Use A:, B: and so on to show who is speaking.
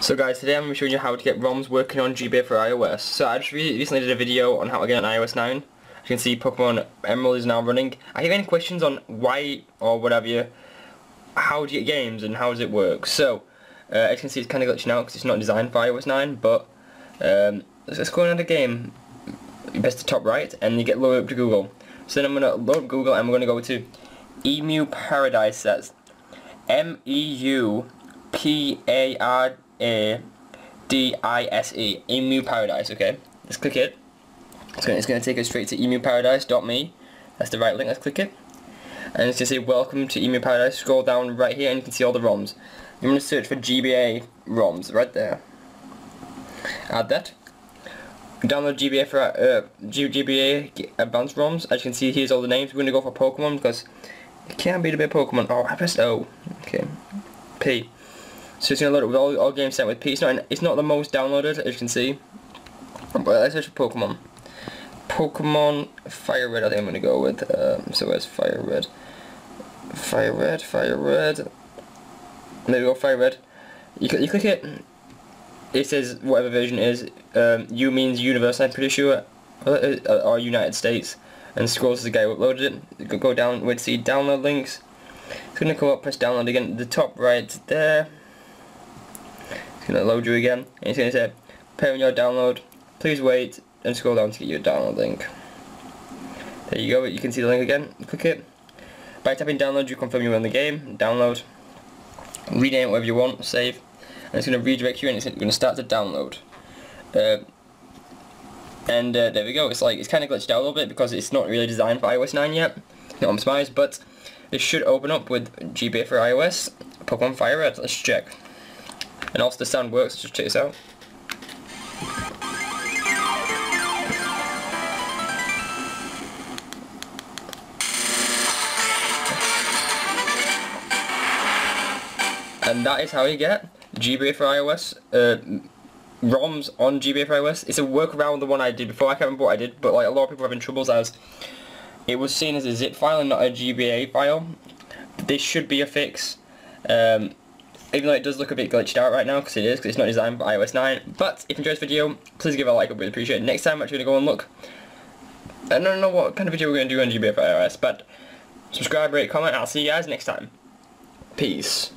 A: So guys, today I'm going to be showing you how to get ROMs working on GBA4iOS. So I just re recently did a video on how to get on iOS 9. As you can see Pokemon Emerald is now running. I have any questions on why or whatever, how do you get games and how does it work? So, uh, as you can see it's kind of glitching out because it's not designed for iOS 9, but um, let's go into the game. You press the top right and you get loaded up to Google. So then I'm going to load up Google and we're going to go to Emu Paradise says. M-E-U-P-A-R a D I S E Emu Paradise. Okay, let's click it. It's going, it's going to take us straight to emuparadise.me. That's the right link. Let's click it, and it's going to say Welcome to Emu Paradise. Scroll down right here, and you can see all the ROMs. I'm going to search for GBA ROMs right there. Add that. Download GBA for uh, GBA Advanced ROMs. As you can see, here's all the names. We're going to go for Pokemon because it can't be the bit Pokemon. Oh, I pressed O. Okay. P. So it's going to load it with all, all games sent with P. It's not, it's not the most downloaded, as you can see. But let's search for Pokemon. Pokemon Fire Red, I think I'm going to go with. Um, so where's Fire Red? Fire Red, Fire Red. There we go, Fire Red. You, you click it, it says whatever version it is. Um, U means universe, I'm pretty sure. Uh, uh, or United States. And scrolls to the guy who uploaded it. Go down, to see download links. It's going to come up, press download again. The top right there going to load you again. And it's going to say, preparing your download. Please wait and scroll down to get your download link. There you go, you can see the link again. Click it. By tapping download, you confirm you're in the game. Download. Rename it whatever you want. Save. And it's going to redirect you and it's going to start to download. Uh, and uh, there we go. It's like it's kind of glitched out a little bit because it's not really designed for iOS 9 yet. Not optimized, but it should open up with GBA4iOS. Pokemon Fire Red. Let's check. And also the sound works, just check this out. And that is how you get GBA4iOS, uh, ROMs on GBA4iOS. It's a workaround the one I did before, I can't remember what I did, but like a lot of people are having troubles as it was seen as a zip file and not a GBA file. This should be a fix. Um, even though it does look a bit glitched out right now, because it is, because it's not designed for iOS 9. But if you enjoyed this video, please give it a like, I'd really appreciate it. Next time I'm actually going to go and look. I don't know what kind of video we're going to do on GBA4iOS, but subscribe, rate, comment, I'll see you guys next time. Peace.